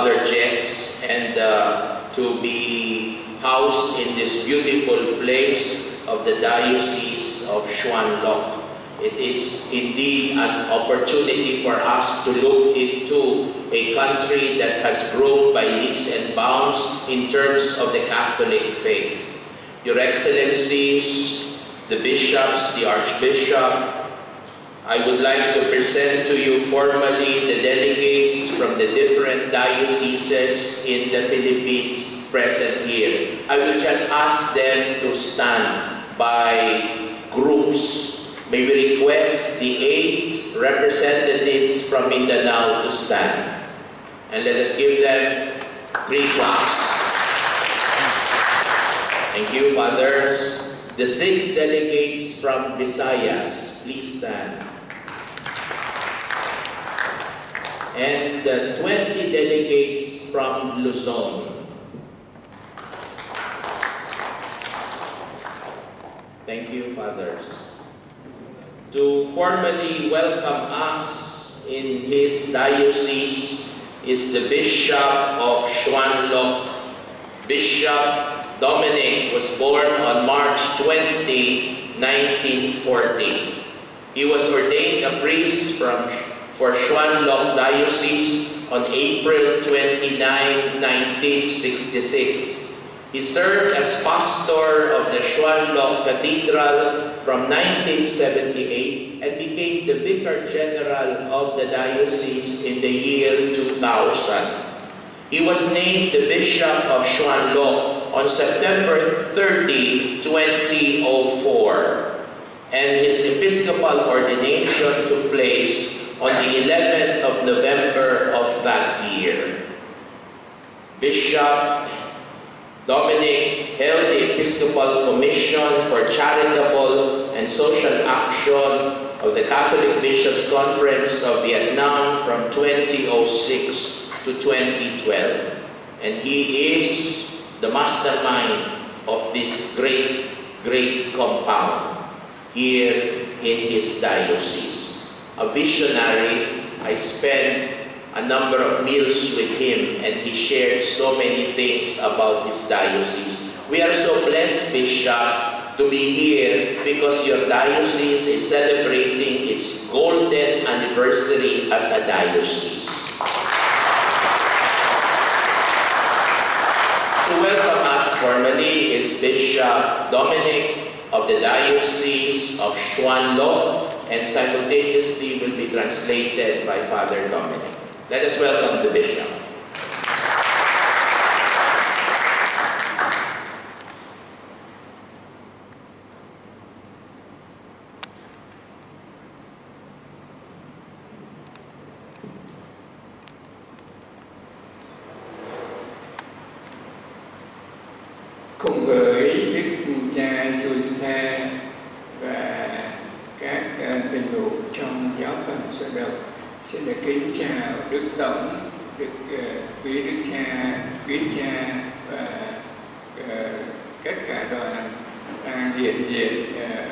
Father Jess and uh, to be housed in this beautiful place of the Diocese of Xuanlok. It is indeed an opportunity for us to look into a country that has grown by leaps and bounds in terms of the Catholic faith. Your Excellencies, the bishops, the Archbishop, I would like to present to you formally the delegates from the different dioceses in the Philippines present here. I will just ask them to stand by groups. May we request the eight representatives from Mindanao to stand. And let us give them three claps. Thank you, fathers. The six delegates from Visayas, please stand. And the 20 delegates from Luzon. Thank you, fathers. To formally welcome us in his diocese is the Bishop of Xuanlok, Bishop Dominic was born on March 20, 1940. He was ordained a priest from, for Xuanlok Diocese on April 29, 1966. He served as pastor of the Xuanlok Cathedral from 1978 and became the Vicar General of the diocese in the year 2000. He was named the Bishop of Xuanlok on September 30, 2004, and his episcopal ordination took place on the 11th of November of that year. Bishop Dominic held the Episcopal Commission for Charitable and Social Action of the Catholic Bishops' Conference of Vietnam from 2006 to 2012. And he is the mastermind of this great, great compound here in his diocese. A visionary, I spent a number of meals with him and he shared so many things about his diocese. We are so blessed, Bishop, to be here because your diocese is celebrating its golden anniversary as a diocese. To welcome us formally is Bishop Dominic of the Diocese of Xuanlok and simultaneously will be translated by Father Dominic. Let us welcome the bishop. cùng với đức cha Giuse hữu trong giáo phận sơ độc xin được kính chào đức tổng đức uh, quý đức cha quý cha và ờ, uh, tất cả đoàn đang hiện diện uh,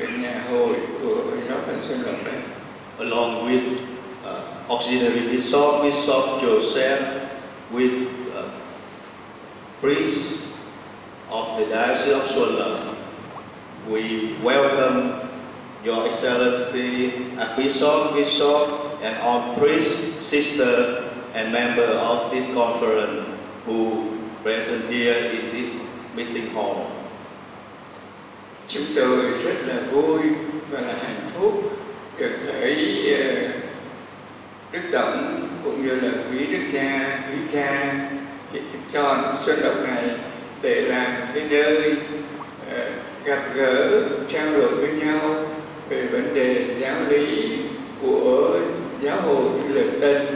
ở nhà hội của giáo phận sơ Lộc đây. along with uh, auxiliary bishop, Bishop Joseph, with uh, priests of the Diocese of Suolok. We welcome Your Excellency Archbishop, Bishop, and all priests, sister, and member of this conference who present here in this meeting hall. Chúng tôi rất là vui và là hạnh phúc được thấy ờ, Đức Tổng cũng như là quý Đức Cha, quý cha chọn Xuân độc này để làm cái nơi ờ, gặp gỡ, trao đổi với nhau về vấn đề giáo lý của giáo hội tin Lược Tân.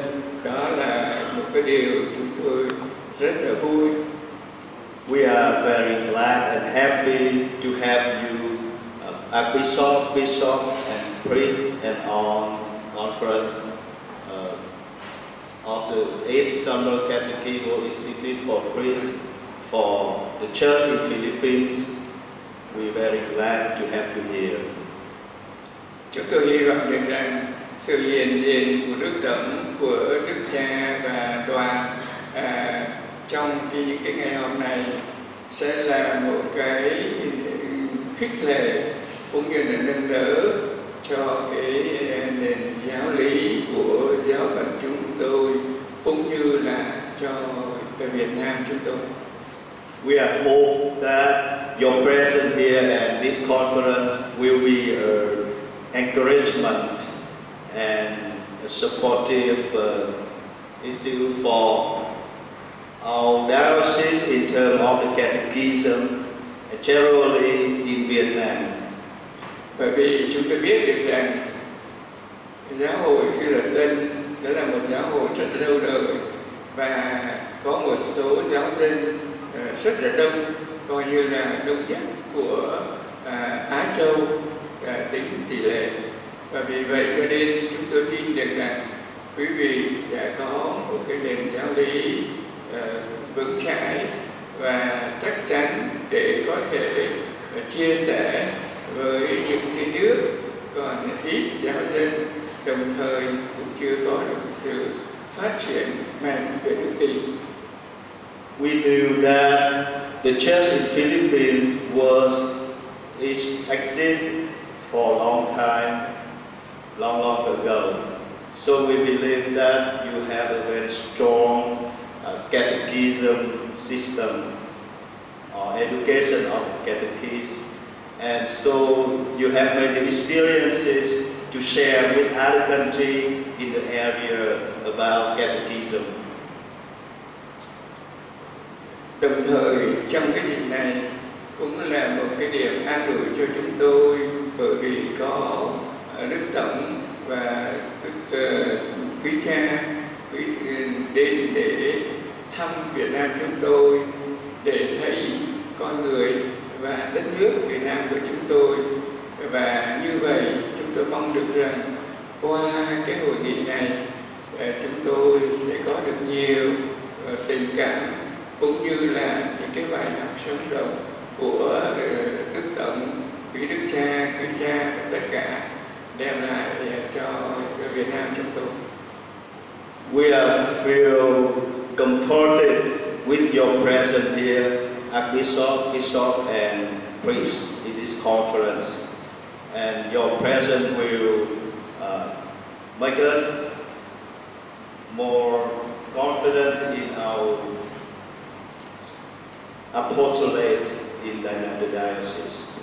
Đó là một cái điều chúng tôi rất là vui. We are very glad and happy to have you, uh, Archbishop, Bishop, and priest, and all conference uh, of the 8th Summer Catechismal Institute for Priests for the Church in Philippines. We're very glad to have you here. Chúng tôi hy vọng được rằng sự hiện diện của Đức Tổng, của Đức Cha và Đoàn à, trong những cái ngày hôm nay sẽ là một cái khích lệ cũng như là nâng đỡ cho cái à, nền giáo lý của giáo phận chúng tôi cũng như là cho cái Việt Nam chúng tôi. We hope that your presence here and this conference will be an encouragement and a supportive uh, issue for our diocese in terms of the catechism and generally in Vietnam. Bởi vì chúng tôi biết được rằng giáo hội khi lập tên đó là một giáo hội rất lâu đời và có một số giáo dân uh, rất là đông coi như là đông nhất của uh, Á Châu tính tỷ lệ và vì vậy cho nên chúng tôi tin được rằng quý vị đã có một cái nền giáo lý uh, vững chãi và chắc chắn để có thể uh, chia sẻ với những cái nước còn ít giáo dân đồng thời cũng chưa có được sự phát triển mạnh về đức tin. We knew that the church in Philippines was is exist for a long time, long long ago. So we believe that you have a very strong uh, catechism system or education of catechism. And so you have many experiences to share with other countries in the area about catechism. Đồng thời trong cái dịp này cũng là một cái điểm an ủi cho chúng tôi bởi vì có Đức Tổng và Đức ờ, Quý Cha quý, ờ, đến để thăm Việt Nam chúng tôi để thấy con người và đất nước Việt Nam của chúng tôi. Và như vậy chúng tôi mong được rằng qua cái hội nghị này ờ, chúng tôi sẽ có được nhiều tình cảm cũng như là những cái bài học sống động của Đức Tổng, quý Đức Cha, quý Cha tất cả đem lại cho Việt Nam chúng tôi. We are feel comforted with your presence here, Archbishop, Bishop, and priest in this conference. And your presence will uh, make us more confident in our apostolate in the diocese.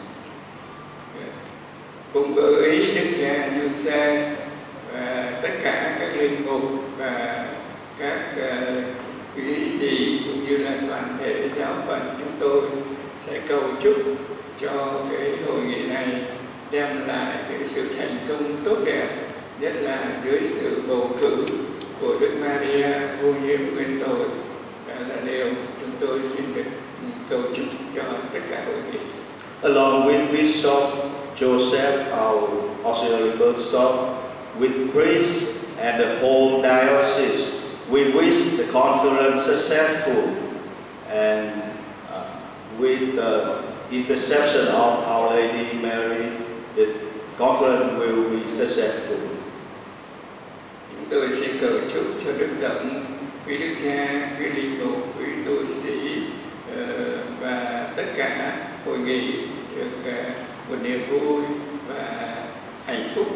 Cùng với Đức cha Giuse và tất cả các linh mục và các uh, quý vị cũng như là toàn thể giáo phận chúng tôi sẽ cầu chúc cho cái hội nghị này đem lại cái sự thành công tốt đẹp nhất là dưới sự bầu cử của Đức Maria vô nhiễm nguyên tội là điều chúng tôi xin được cầu chúc cho tất cả hội nghị. Along with Bishop Joseph, our auxiliary bishop, with priests and the whole diocese, we wish the conference successful and uh, with the intercession of Our Lady Mary, the conference will be successful. Chúng tôi xin cầu chúc cho Đức Tổng, quý Đức Cha, quý linh mục, quý tu sĩ uh, và tất cả hội nghị được à, một niềm vui và hạnh phúc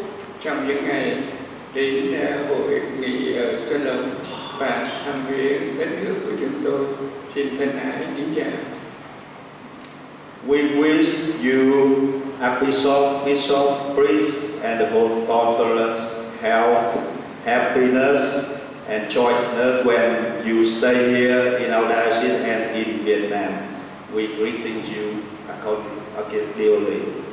trong những ngày đến à, hội nghị ở Xuân Lộc và thăm viếng đất nước của chúng tôi. Xin thân ái kính chào. We wish you, Archbishop, Bishop, priest, and the whole conference health, happiness, and joyousness when you stay here in our diocese and in Vietnam. We greeting you account okay, they all.